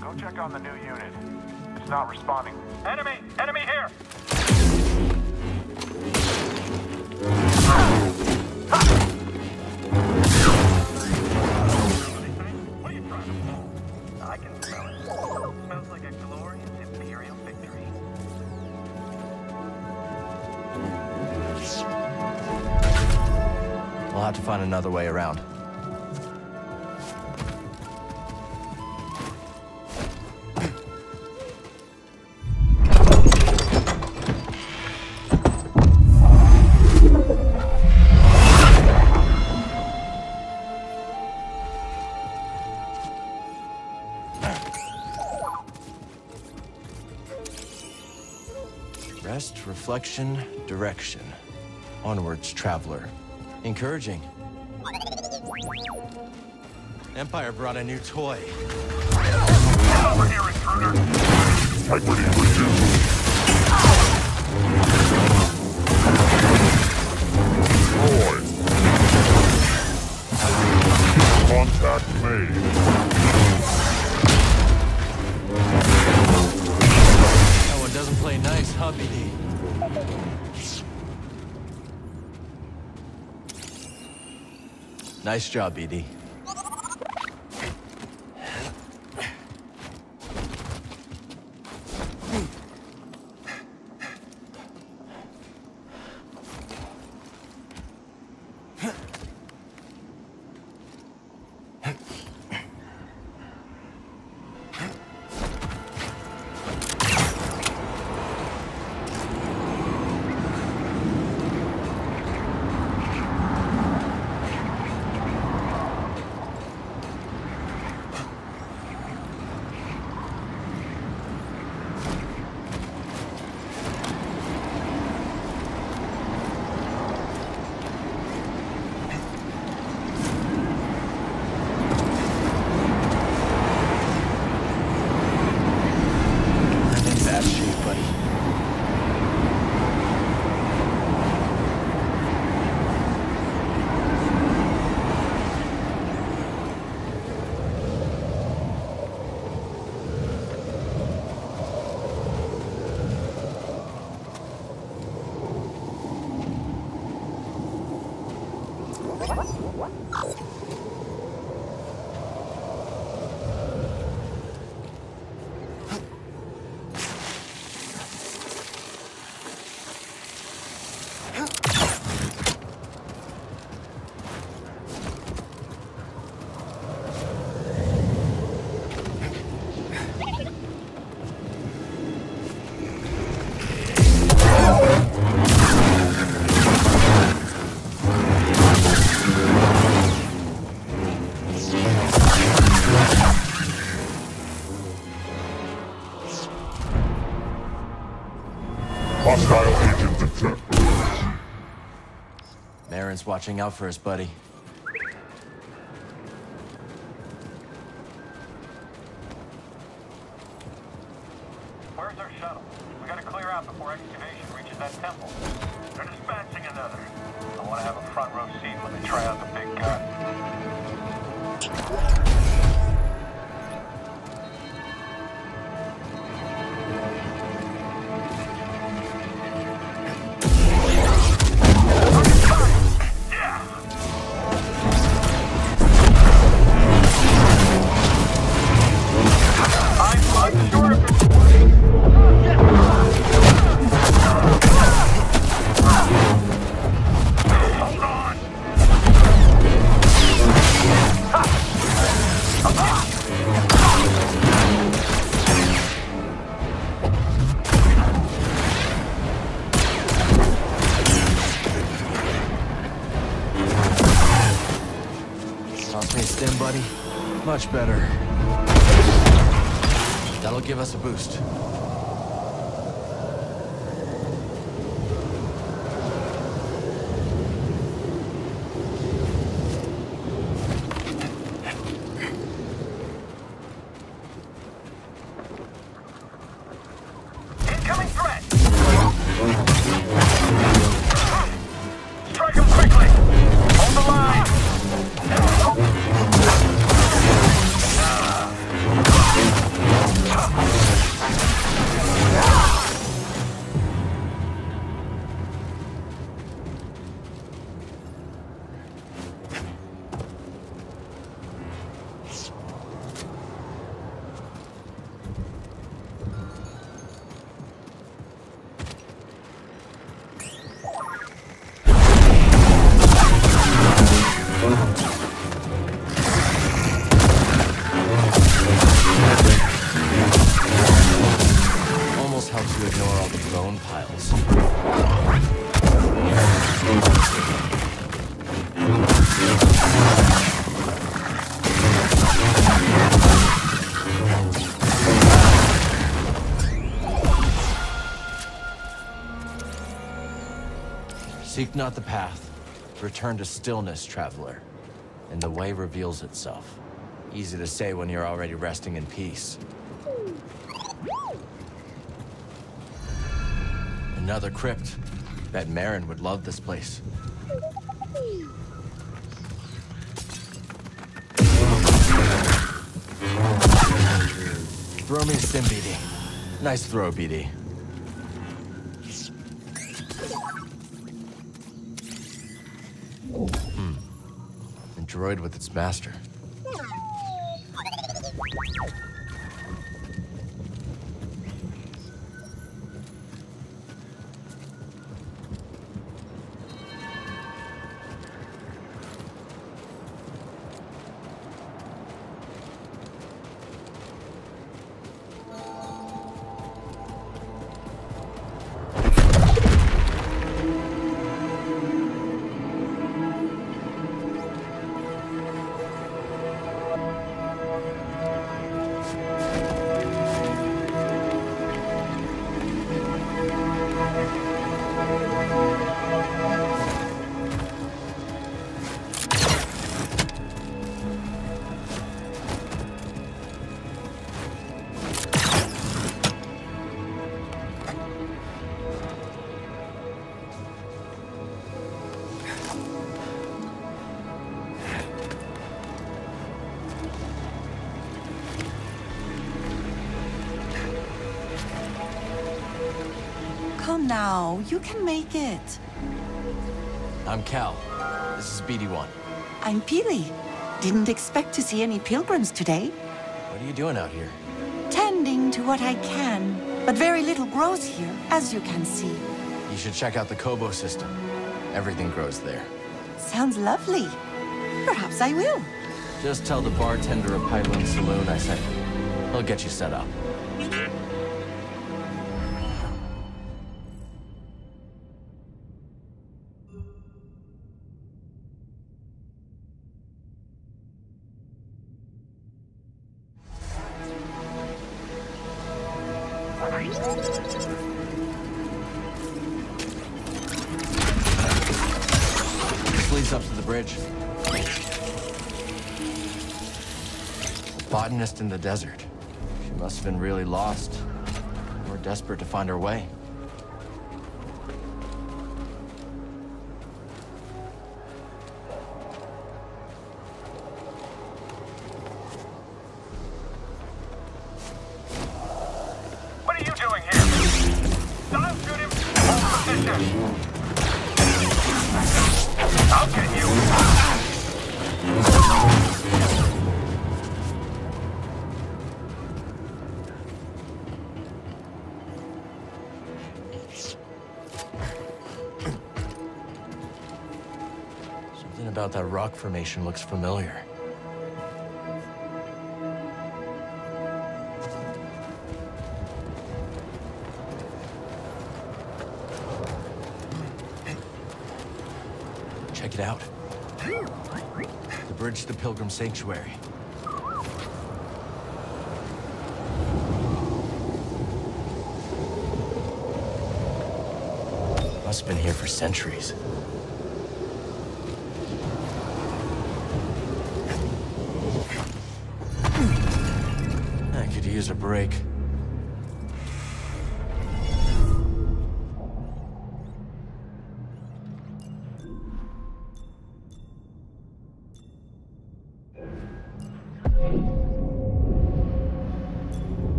Go check on the new unit. It's not responding. Enemy! Enemy here! Have to find another way around. Rest, reflection, direction. Onwards, traveler. Encouraging. Empire brought a new toy. Destroyed. Contact. That one doesn't play nice, huh, BD? Nice job, BD. Merrin's watching out for us, buddy. Much better. That'll give us a boost. Seek not the path. Return to stillness, traveler. And the way reveals itself. Easy to say when you're already resting in peace. Another crypt. Bet Merrin would love this place. Throw me a stim, BD. Nice throw, BD. Droid with its master. I'm Cal. This is BD-1. I'm Peely. Didn't expect to see any pilgrims today. What are you doing out here? Tending to what I can. But very little grows here, as you can see. You should check out the Koboh system. Everything grows there. Sounds lovely. Perhaps I will. Just tell the bartender of Pyloon Saloon I sent you. He'll get you set up. The desert. She must have been really lost. Or desperate to find her way. Rock formation looks familiar. Check it out. The bridge to the Pilgrim Sanctuary. Must have been here for centuries. Use a break.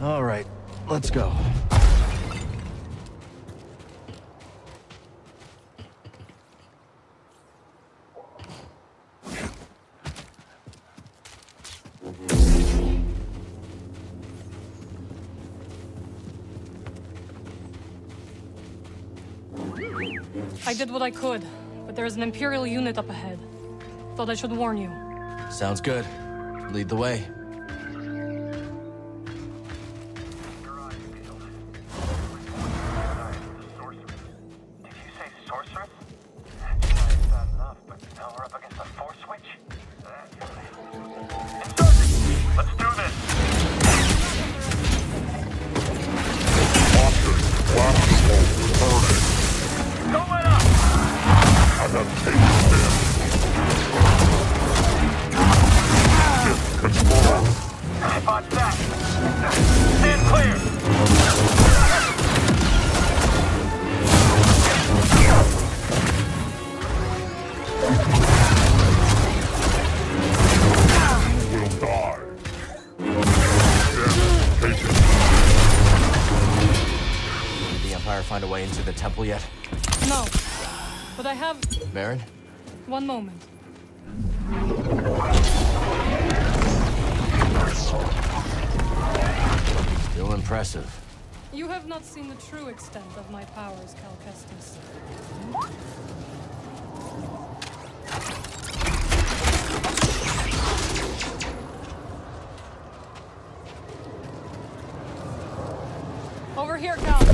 All right, let's go. I did what I could, but there is an Imperial unit up ahead. Thought I should warn you. Sounds good. Lead the way. Extent of my powers, Cal Kestis. Over here, Cal.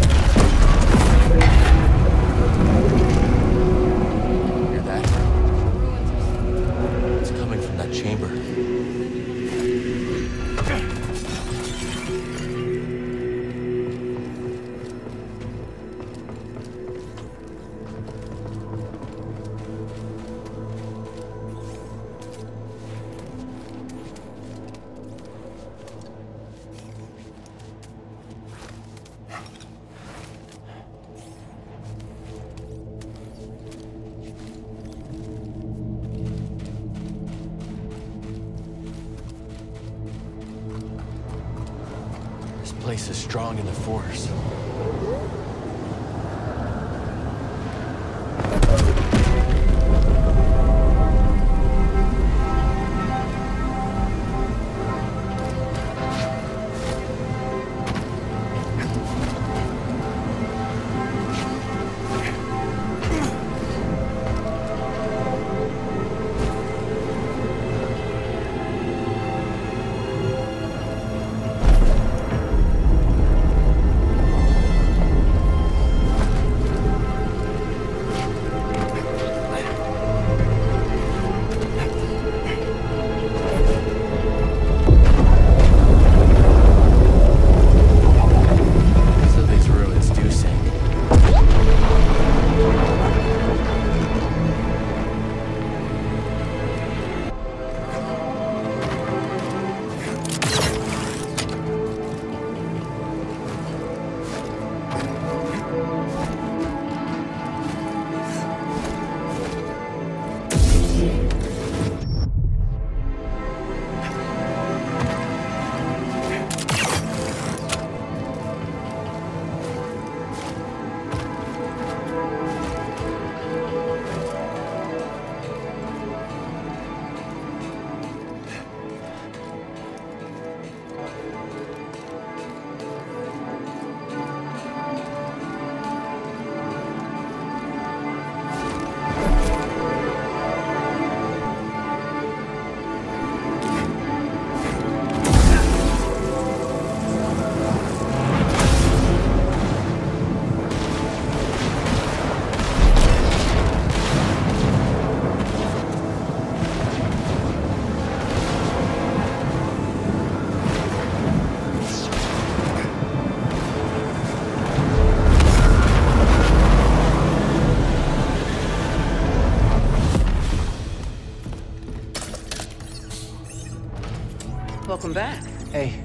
Welcome back. Hey,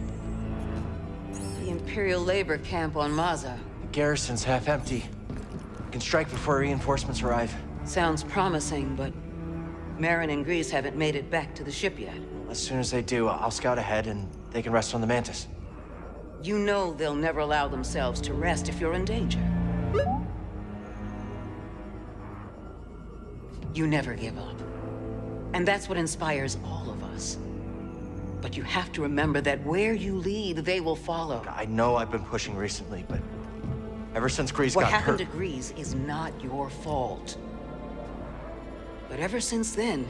The Imperial labor camp on Maza. the garrison's half empty. We can strike before reinforcements arrive. Sounds promising, but Merrin and Greez haven't made it back to the ship yet. As soon as they do, I'll scout ahead and they can rest on the Mantis. You know they'll never allow themselves to rest if you're in danger. You never give up. And that's what inspires all of us. You have to remember that where you lead, they will follow. I know I've been pushing recently, but ever since Greez What got happened to Greez is not your fault. But ever since then,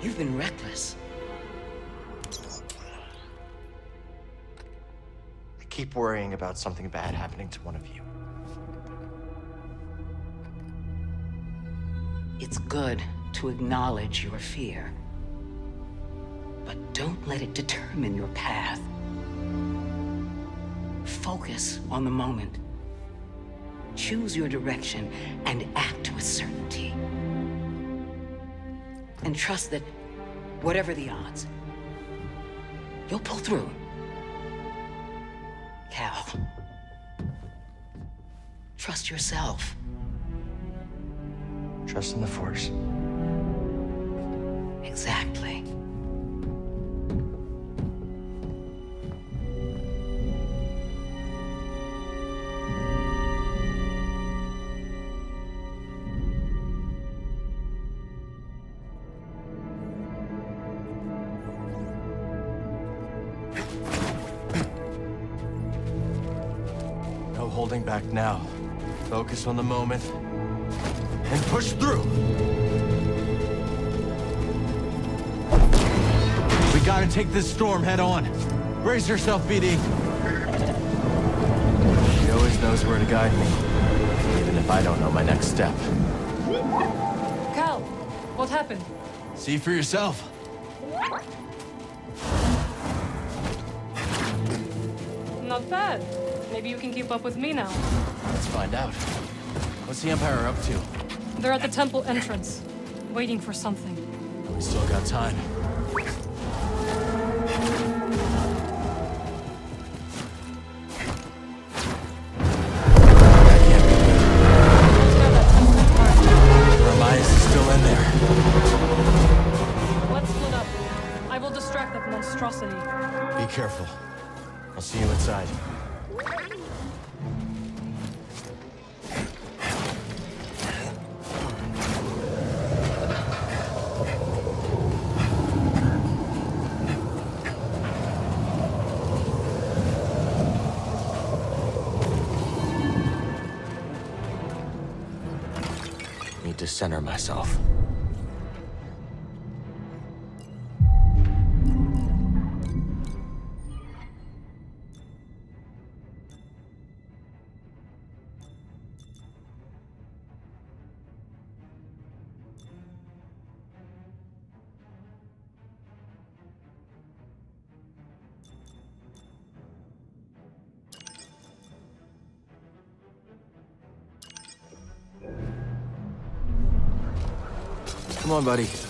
you've been reckless. I keep worrying about something bad happening to one of you. It's good to acknowledge your fear. Don't let it determine your path. Focus on the moment. Choose your direction and act with certainty. And trust that, whatever the odds, you'll pull through. Cal, trust yourself. Trust in the Force. Exactly. Focus on the moment. And push through! We gotta take this storm head on. Brace yourself, BD. She always knows where to guide me. Even if I don't know my next step. Cal, what happened? See for yourself. Not bad. Maybe you can keep up with me now. Let's find out. What's the Empire up to? They're at the temple entrance, waiting for something. We still got time. Center myself. On, buddy.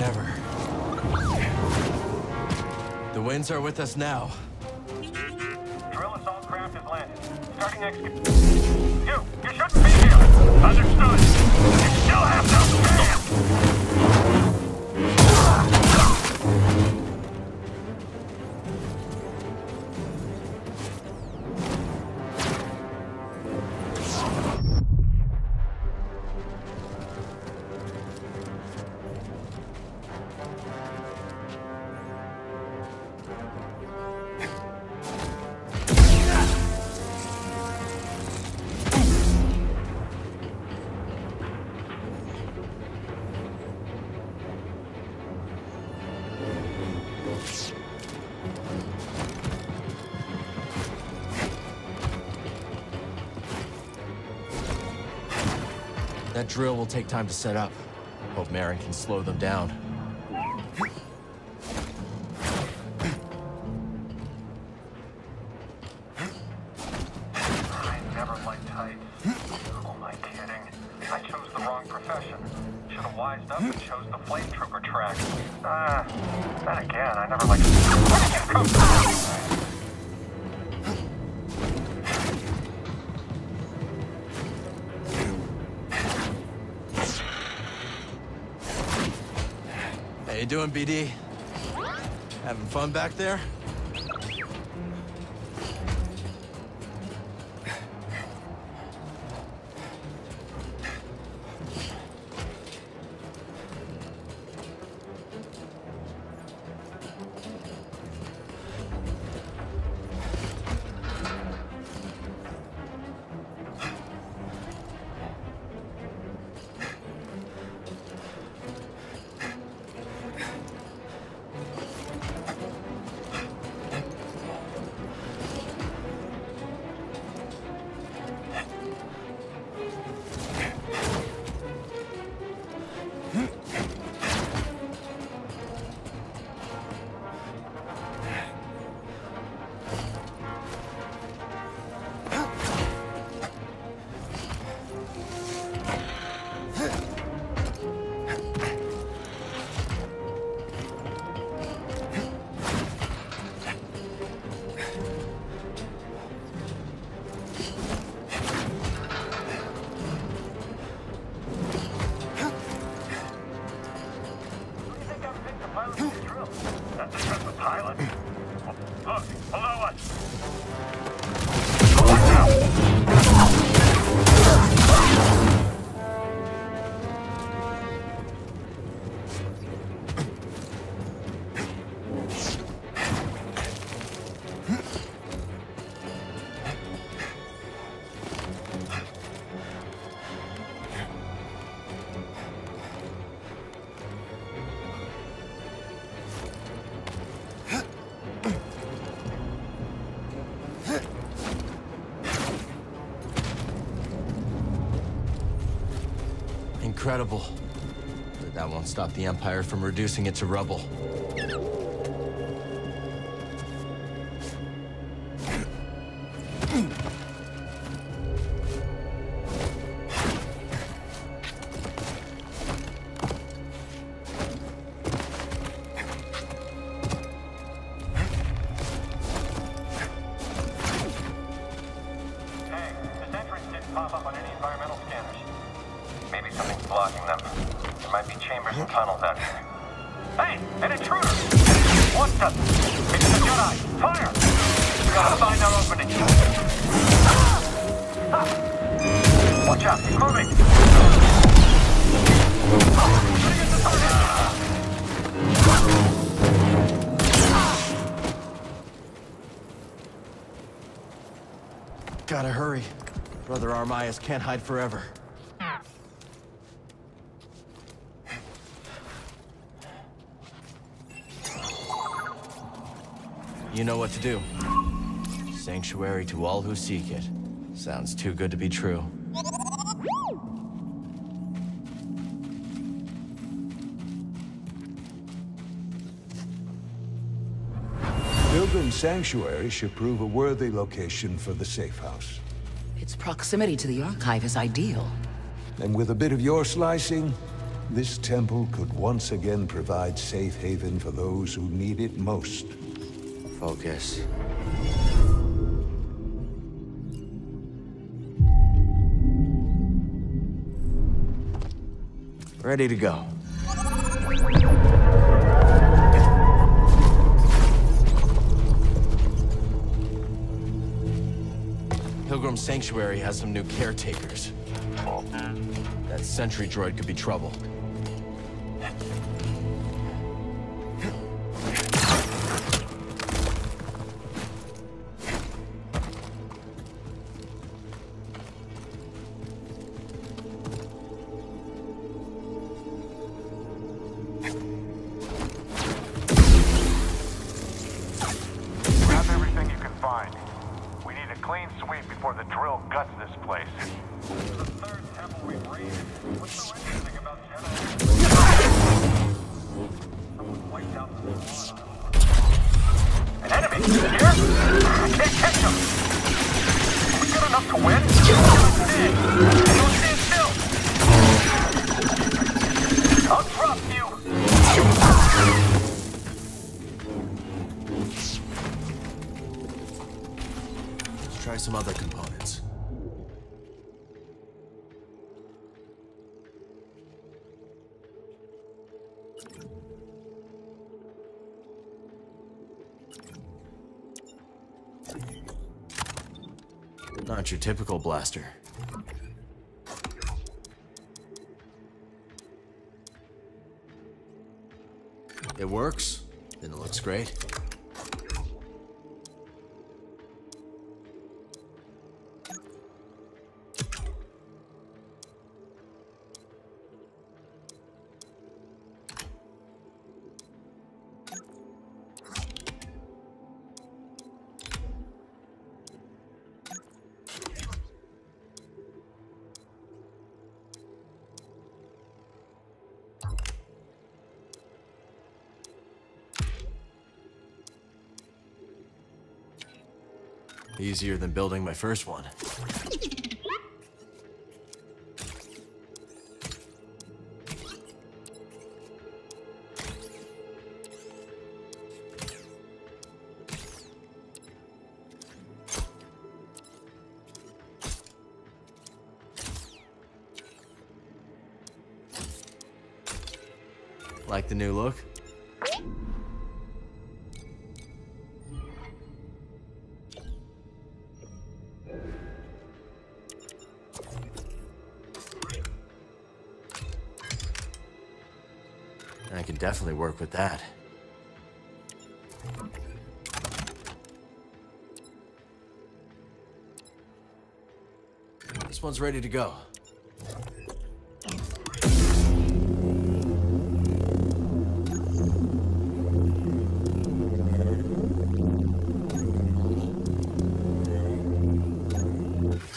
Now or never. The winds are with us now. Drill assault craft has landed. Starting excavation. You! You shouldn't be here! Understood! You still have no drill will take time to set up. Hope Merrin can slow them down. There? Incredible. But that won't stop the Empire from reducing it to rubble. Can't hide forever. You know what to do. Sanctuary to all who seek it. Sounds too good to be true. Pilgrim Sanctuary should prove a worthy location for the safe house. Its proximity to the Archive is ideal. And with a bit of your slicing, this temple could once again provide safe haven for those who need it most. Focus. Ready to go. Pilgrim Sanctuary has some new caretakers. That sentry droid could be trouble. Blaster. It works, and it looks great. Easier than building my first one. Definitely work with that. This one's ready to go.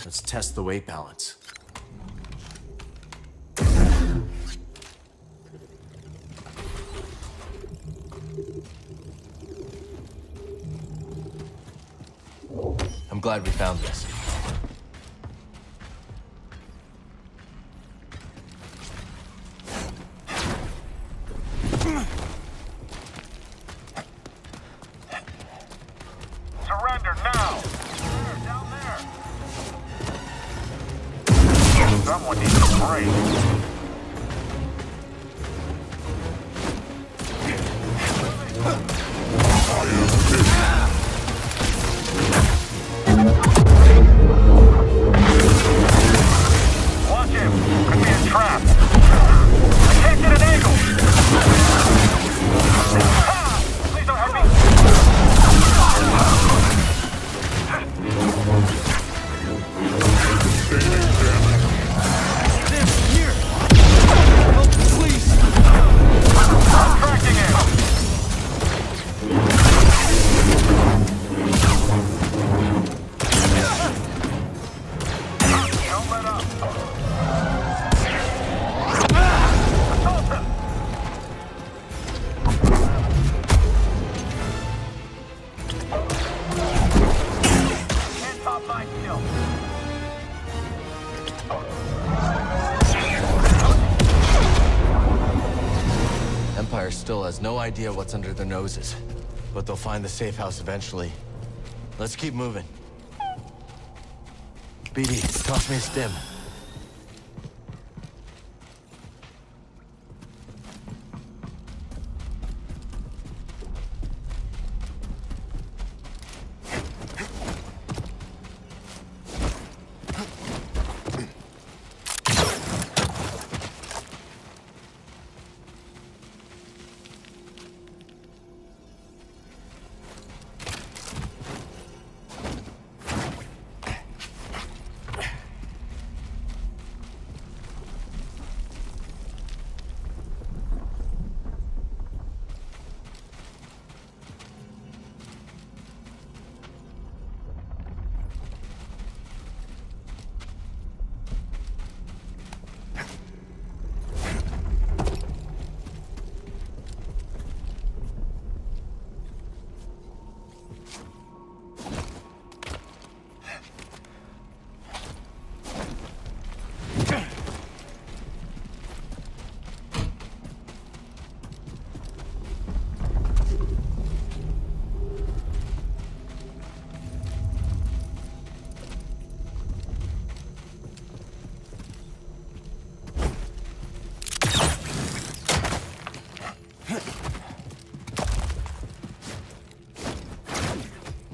Let's test the weight balance. Glad we found this. Idea what's under their noses, but they'll find the safe house eventually. Let's keep moving. BD, toss me a stim.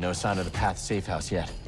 no sign of the Path safe house yet.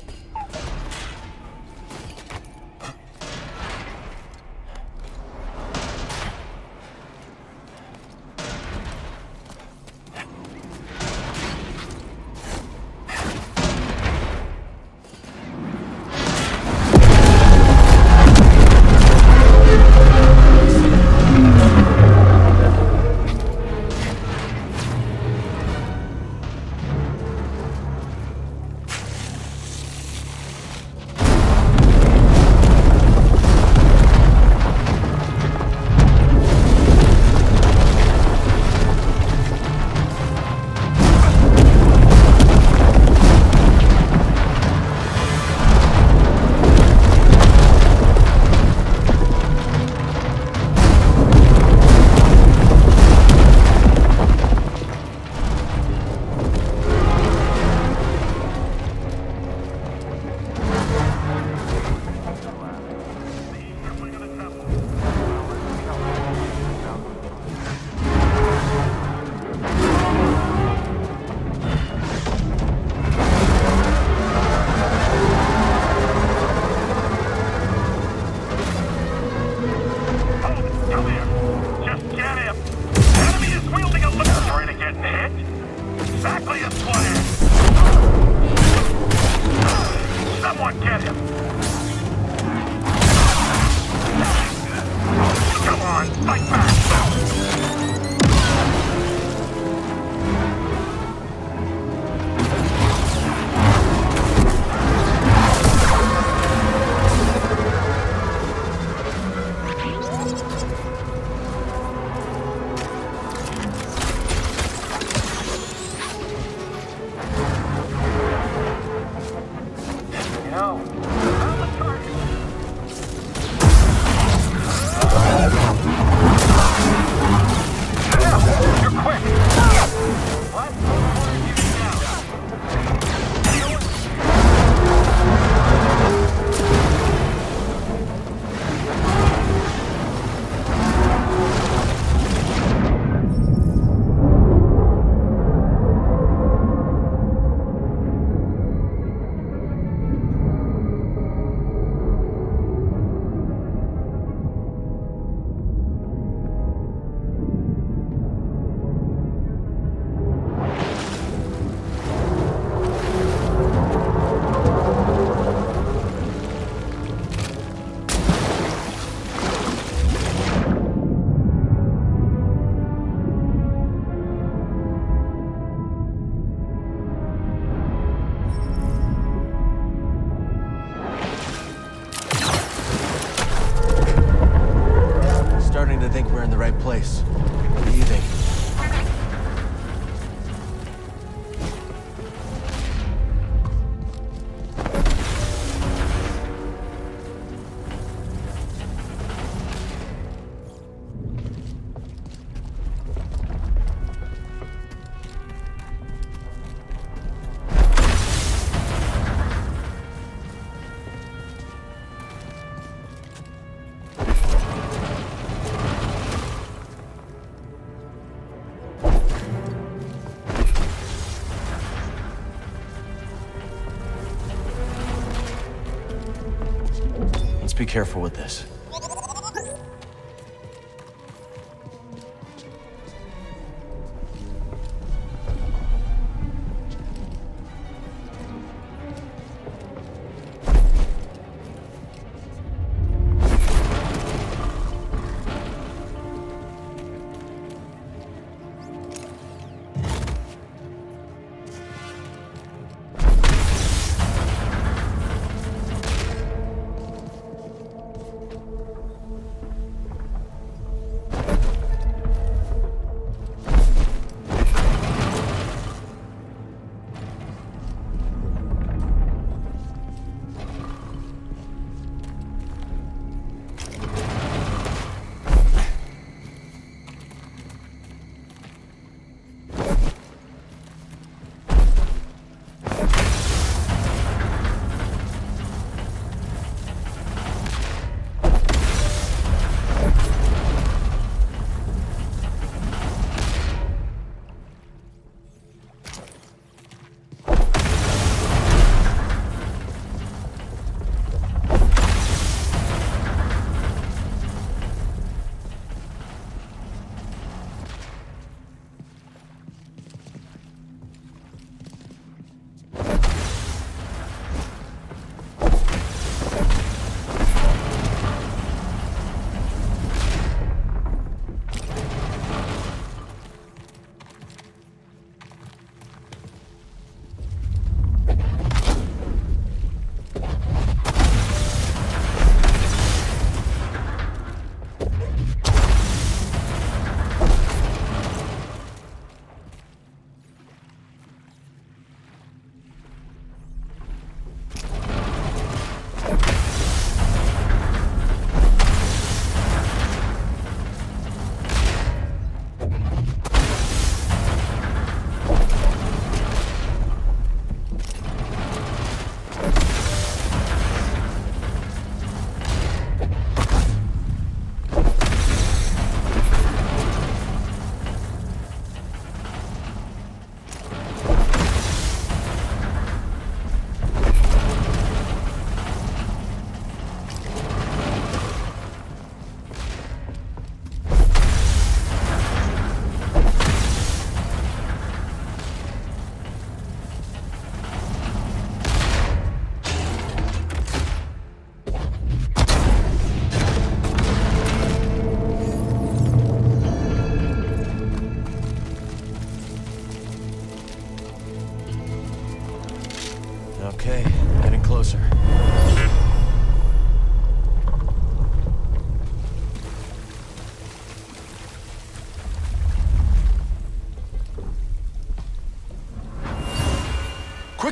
careful with this.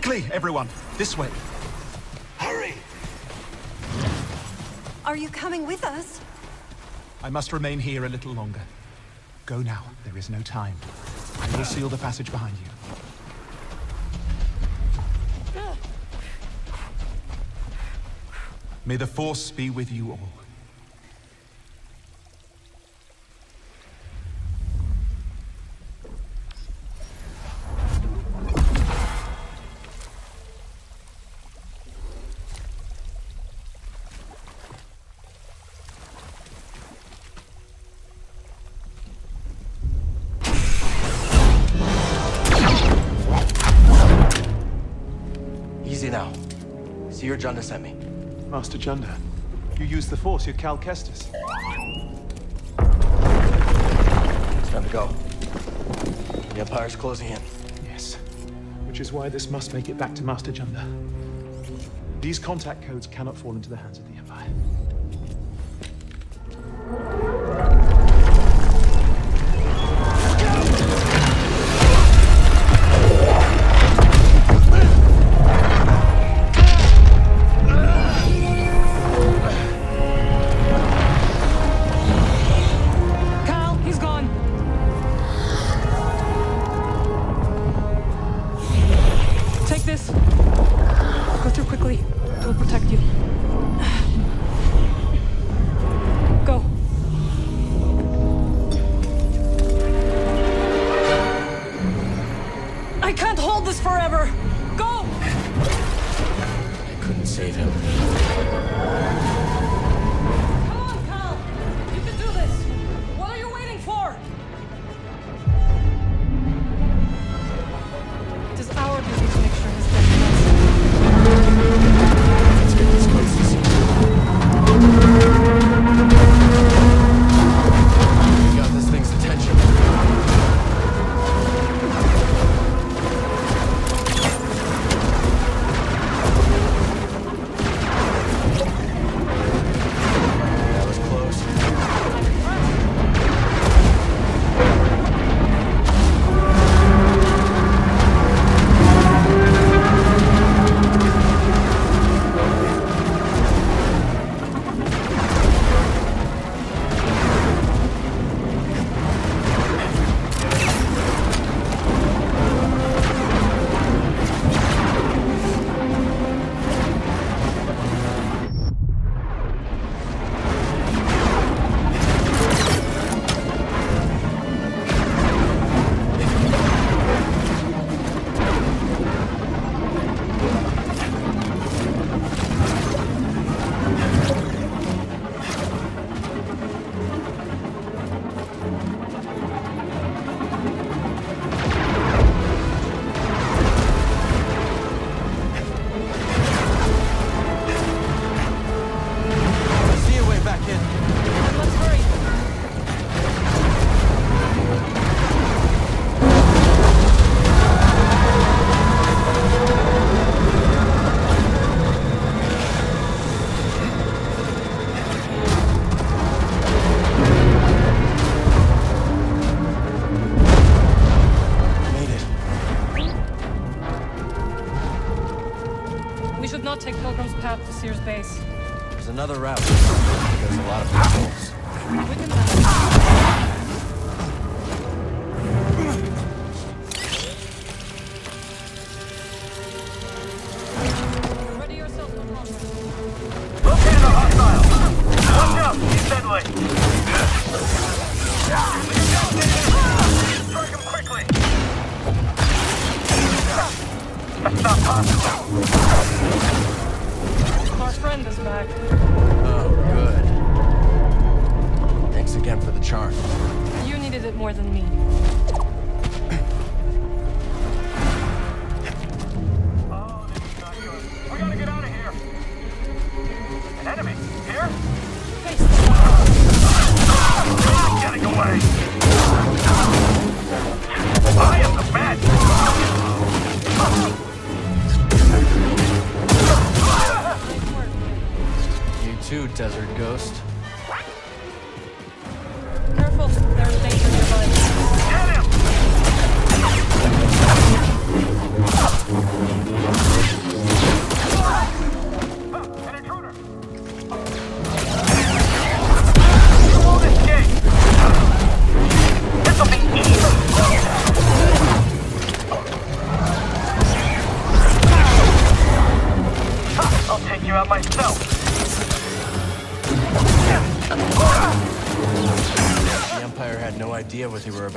Quickly, everyone! This way. Hurry! Are you coming with us? I must remain here a little longer. Go now. There is no time. I will seal the passage behind you. May the Force be with you all. Your Junda sent me. Master Junda, you used the Force, you're Cal Kestis. It's time to go. The Empire's closing in. Yes. Which is why this must make it back to Master Junda. These contact codes cannot fall into the hands of the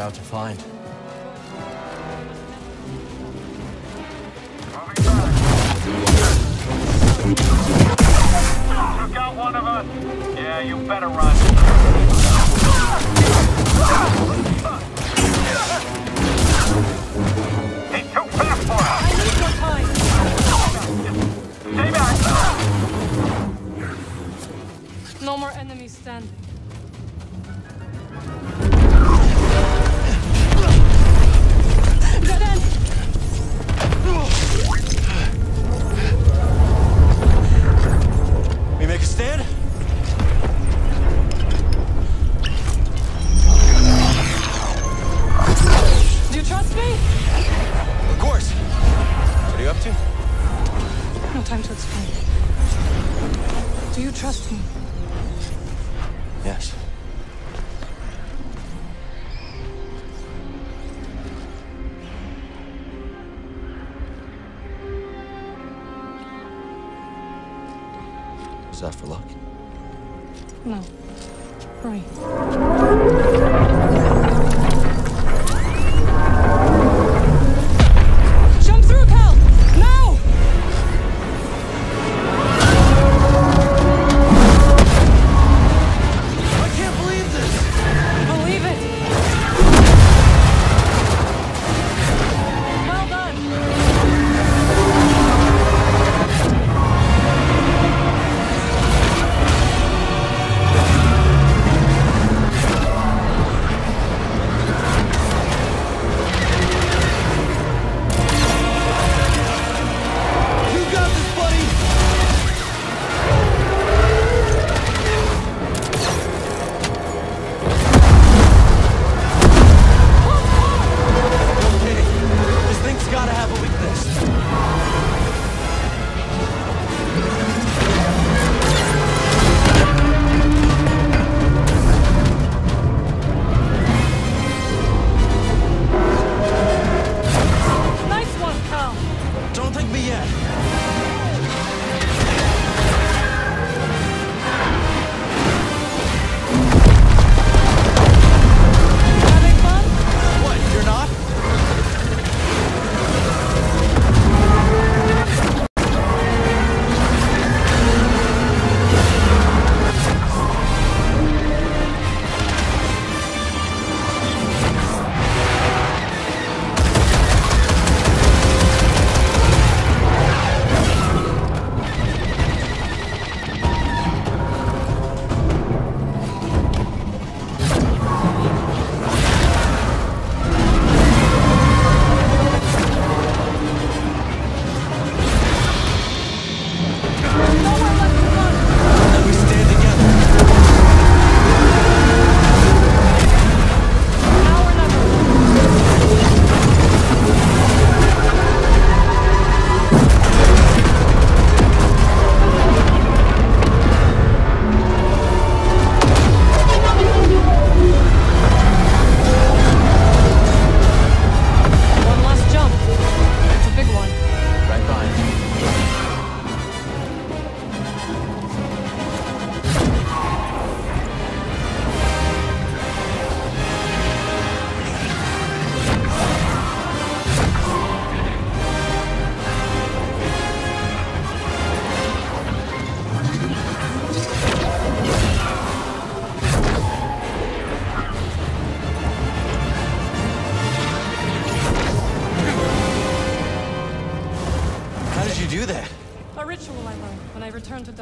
about to find. Took out one of us. Yeah, you better run. He's too fast for us. No more enemies standing.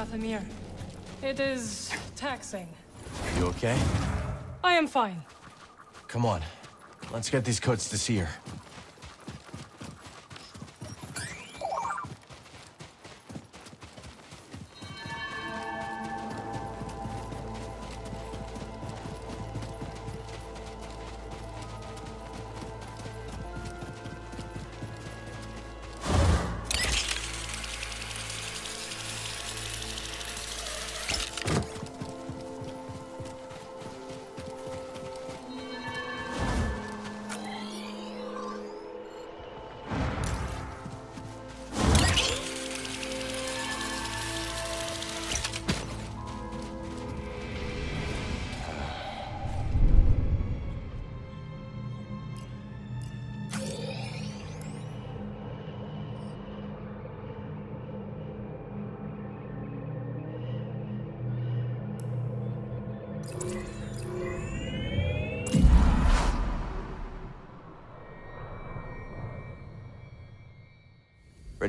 Dathomir. It is taxing. Are you okay? I am fine. Come on. Let's get these coats to Cere.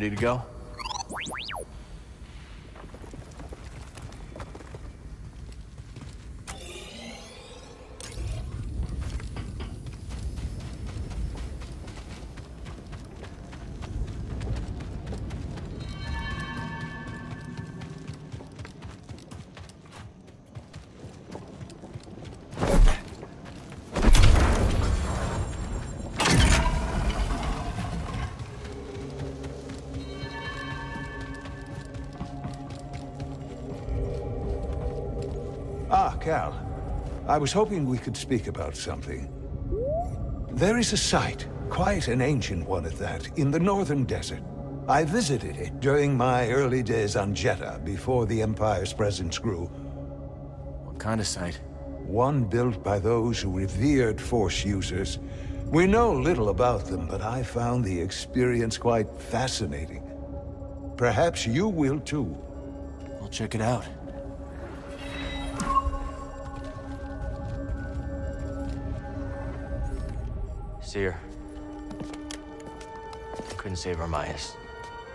Ready to go? Cal. I was hoping we could speak about something. There is a site, quite an ancient one at that, in the northern desert. I visited it during my early days on Jedha, before the Empire's presence grew. What kind of site? One built by those who revered Force users. We know little about them, but I found the experience quite fascinating. Perhaps you will too. I'll check it out. Cere. Couldn't save Armias.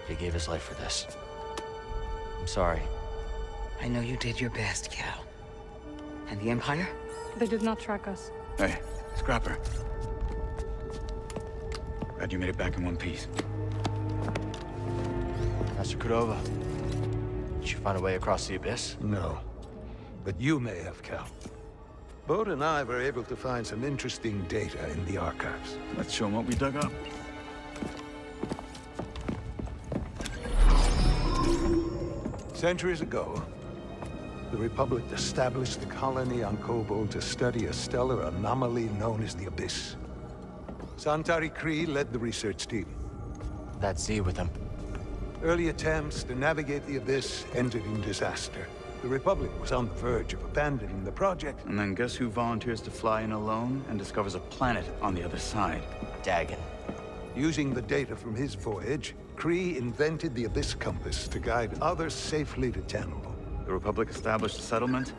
He gave his life for this. I'm sorry. I know you did your best, Cal. And the Empire? They did not track us. Hey, Scrapper. Glad you made it back in one piece. Master Cordova. Did you find a way across the Abyss? No. But you may have, Cal. Bode and I were able to find some interesting data in the archives. Let's show them what we dug up. Centuries ago, the Republic established a colony on Koboh to study a stellar anomaly known as the Abyss. Santari Khri led the research team. That Zee with him. Early attempts to navigate the Abyss ended in disaster. The Republic was on the verge of abandoning the project. And then guess who volunteers to fly in alone and discovers a planet on the other side? Dagan. Using the data from his voyage, Khri invented the Abyss Compass to guide others safely to Tanalorr. The Republic established a settlement.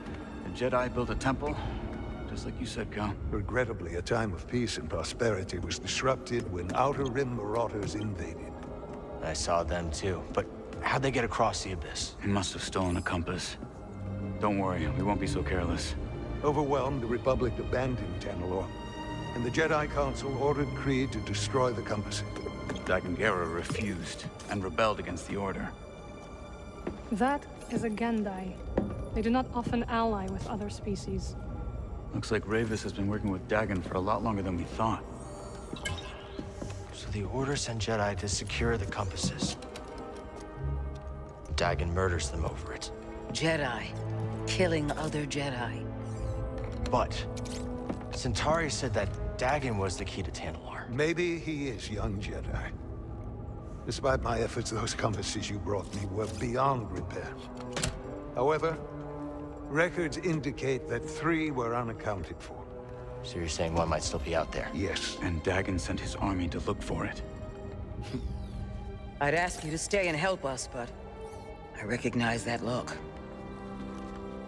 The Jedi built a temple. Just like you said, Cal. Regrettably, a time of peace and prosperity was disrupted when Outer Rim marauders invaded. I saw them too, but how'd they get across the Abyss? They must have stolen a compass. Don't worry, we won't be so careless. Overwhelmed, the Republic abandoned Tanalorr, and the Jedi Council ordered Khri to destroy the compasses. Dagan Gera refused and rebelled against the Order. That is a Gendai. They do not often ally with other species. Looks like Rayvis has been working with Dagan for a lot longer than we thought. So the Order sent Jedi to secure the compasses. Dagan murders them over it. Jedi. Killing other Jedi. But Santari said that Dagan was the key to Tanalorr. Maybe he is young Jedi. Despite my efforts, those compasses you brought me were beyond repair. However, records indicate that three were unaccounted for. So you're saying one might still be out there? Yes. And Dagan sent his army to look for it. I'd ask you to stay and help us, but I recognize that look.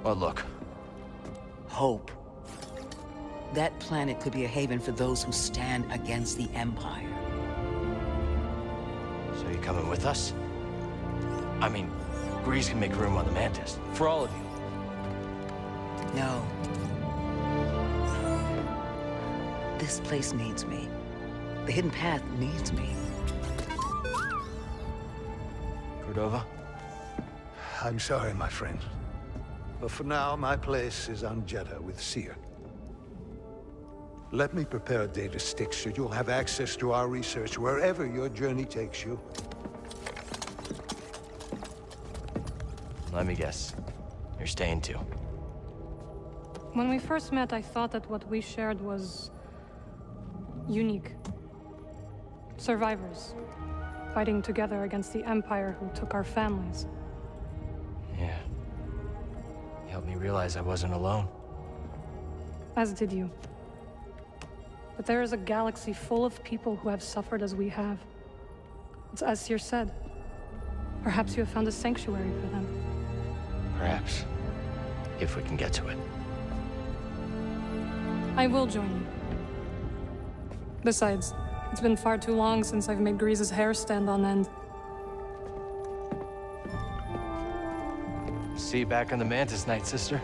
What look? Hope. That planet could be a haven for those who stand against the Empire. So you're coming with us? I mean, Greez can make room on the Mantis. For all of you. No. This place needs me. The Hidden Path needs me. Cordova? I'm sorry, my friend. But for now, my place is on Jedha with Cere. Let me prepare a data stick so you'll have access to our research wherever your journey takes you. Let me guess. You're staying too. When we first met, I thought that what we shared was... unique. Survivors. Fighting together against the Empire who took our families. Helped me realize I wasn't alone. As did you. But there is a galaxy full of people who have suffered as we have. It's as Cere said. Perhaps you have found a sanctuary for them. Perhaps. If we can get to it. I will join you. Besides, it's been far too long since I've made Greez's hair stand on end. See you back on the Mantis Night, sister.